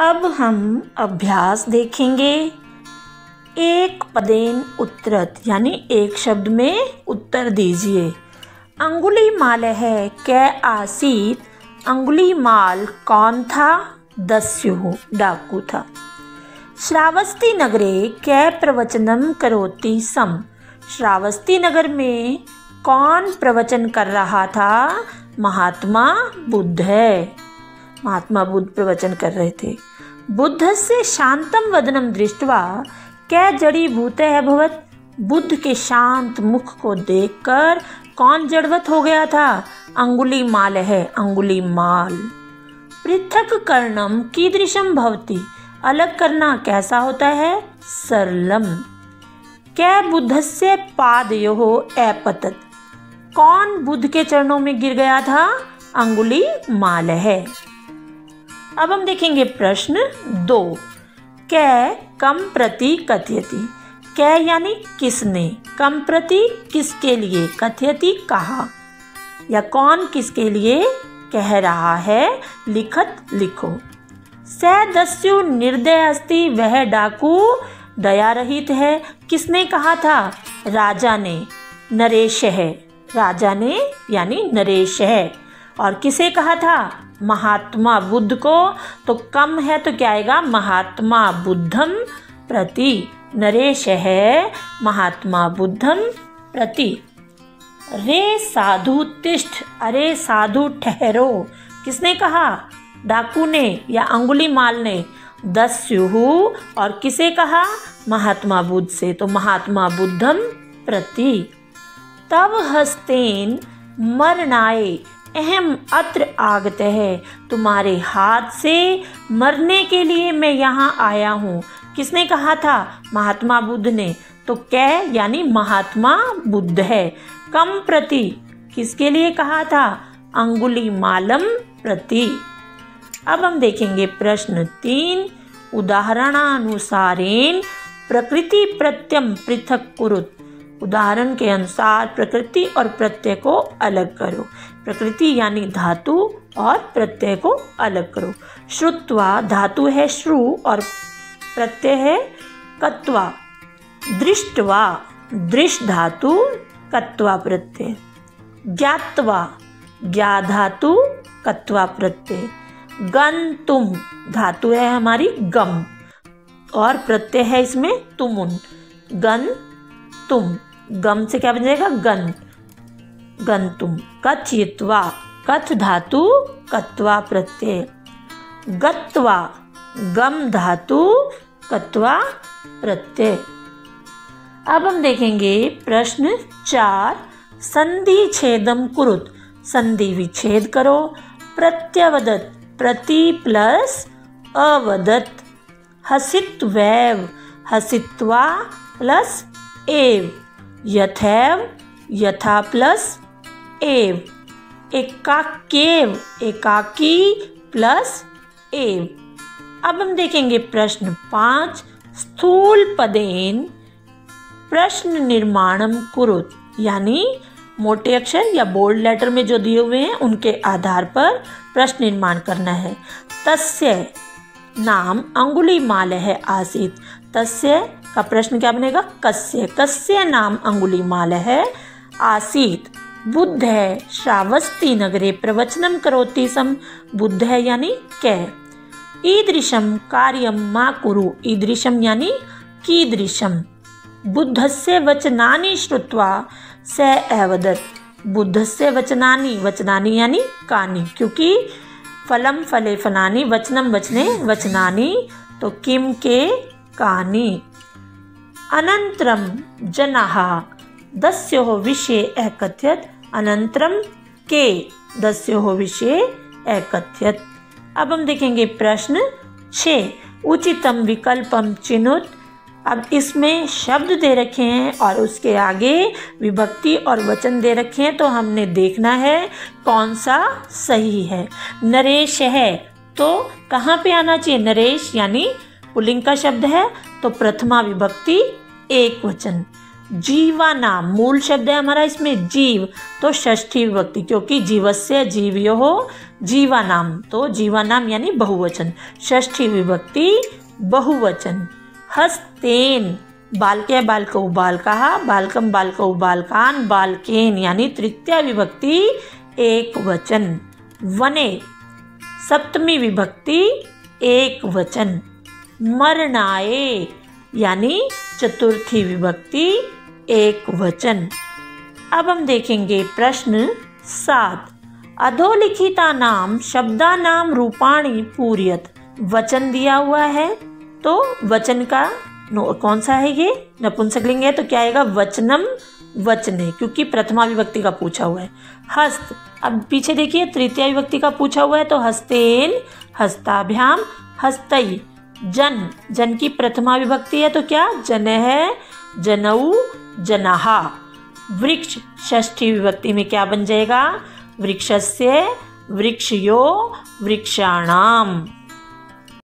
अब हम अभ्यास देखेंगे। एक पदेन उत्तरत, यानी एक शब्द में उत्तर दीजिए। अंगुली माल है, कै आसीत। अंगुली माल कौन था? दस्यु, डाकू था। श्रावस्ती नगरे कै प्रवचनम करोति सम। श्रावस्ती नगर में कौन प्रवचन कर रहा था? महात्मा बुद्ध है। महात्मा बुद्ध प्रवचन कर रहे थे। बुद्ध से शांतम वदनम दृष्टवा क्या जड़ी भूत है भवत? बुद्ध के शांत मुख को देखकर कौन जड़वत हो गया था? अंगुली माल है, अंगुली माल। पृथक कर्णम कीदृशम भवती? अलग करना कैसा होता है? सरलम। क्या बुद्ध से पाद यो अपतत? कौन बुद्ध के चरणों में गिर गया था? अंगुली माल है। अब हम देखेंगे प्रश्न दो। कै कम प्रति कथयति? कै यानी किसने? कम प्रति किसके लिए? कथयति कहा? या कौन किसके लिए कह रहा है? लिखत लिखो। सदस्यु निर्दय अस्ति, वह डाकू दया रहित है। किसने कहा था? राजा ने। नरेश है। राजा ने यानी नरेश है। और किसे कहा था? महात्मा बुद्ध को। तो कम है तो क्या आएगा? महात्मा बुद्धम प्रति। नरेश है महात्मा बुद्धम प्रति। रे साधु तिष्ठ, अरे साधु ठहरो। किसने कहा? डाकू ने या अंगुली माल ने? दस्युहु। और किसे कहा? महात्मा बुद्ध से। तो महात्मा बुद्धम प्रति। तब हस्तेन मरनाए अहम अत्र आगत है। तुम्हारे हाथ से मरने के लिए मैं यहाँ आया हूँ। किसने कहा था? महात्मा बुद्ध ने। तो कै यानी महात्मा बुद्ध है। कम प्रति। किसके लिए कहा था? अंगुली मालम प्रति। अब हम देखेंगे प्रश्न तीन। उदाहरणानुसारेण प्रकृति प्रत्यम पृथक कुरुत। उदाहरण के अनुसार प्रकृति और प्रत्यय को अलग करो। प्रकृति यानी धातु और प्रत्यय को अलग करो। श्रुत्वा, धातु है श्रु और प्रत्यय है कत्वा। दृष्टवा दृश धातु, कत्वा प्रत्यय। ज्ञातवा, ज्ञा धातु, कत्वा प्रत्यय। गन तुम धातु है हमारी गम। और प्रत्यय है इसमें तुमुन। गन तुम गम से क्या बन जाएगा? गन। गंतुम। कथित्वा कथ धातु, कत्वा प्रत्यय। गत्वा। गम धातु, कत्वा प्रत्यय। अब हम देखेंगे प्रश्न चार। संधि छेदम कुरुत। संधि विच्छेद करो। प्रत्यवदत। प्रति प्लस अवदत। हसित वैव हसित्वा प्लस एव। यथैव, यथा प्लस, एव। एकाकेव एकाकी प्लस, एव। अब हम देखेंगे प्रश्न पाँच, स्थूल पदेन प्रश्न निर्माणम कुरुत, यानी मोटे अक्षर या बोल्ड लेटर में जो दिए हुए हैं, उनके आधार पर प्रश्न निर्माण करना है। तस्य नाम अंगुली माल है आसित। तस्य का प्रश्न क्या बनेगा? कस्य। कस्य नाम अंगुली माल है। आसीत। बुद्ध है। श्रावस्ती नगरे प्रवचनम करोति सम बुद्ध है यानी कै। ईदृशम कार्यम मा कुरु। ईदृशम यानी कीदृशम बुद्धस्य वचनानि श्रुत्वा स एवदत बुद्धस्य वचनानि। वचनानि यानी कानी। क्योंकि फलम फले फलानी वचनम वचने, वचनानि। तो किम के, कानी। अनंतरम जनाः। दस्योः विषये अकथयत्। अनंतरम के दस्योः विषये अकथयत्। अब हम देखेंगे प्रश्न छ। उचितम विकल्पम चिन्हुत अब इसमें शब्द दे रखे हैं और उसके आगे विभक्ति और वचन दे रखे हैं। तो हमने देखना है कौन सा सही है। नरेश है तो कहाँ पे आना चाहिए? नरेश यानी पुलिंग का शब्द है तो प्रथमा विभक्ति एक वचन। जीवा नाम मूल शब्द है हमारा इसमें, जीव। तो षष्ठी विभक्ति, क्योंकि जीवस्य जीवयो हो जीवानाम तो जीवानाम यानी बहुवचन। षष्ठी विभक्ति बहुवचन। हस्तेन, बालके बालकौ बालका बालकम बालकौ बालकान, बालकेन यानी तृतीय विभक्ति एक वचन। वने, सप्तमी विभक्ति एक वचन। मरनाए यानी चतुर्थी विभक्ति एक वचन। अब हम देखेंगे प्रश्न सात। अधोलिखिता नाम शब्दा नाम रूपाणी पूर्यत। वचन दिया हुआ है तो वचन का कौन सा है ये? नपुंसकलिंग है तो क्या आएगा? वचनम वचने, क्योंकि प्रथमा विभक्ति का पूछा हुआ है। हस्त, अब पीछे देखिए, तृतीय विभक्ति का पूछा हुआ है तो हस्तेन, हस्ताभ्याम, हस्तई। जन जन की प्रथमा विभक्ति है तो क्या? जन है जनऊ जनाहा वृक्ष, षष्ठी विभक्ति में क्या बन जाएगा? वृक्षस्य, वृक्षयो, वृक्षाणाम।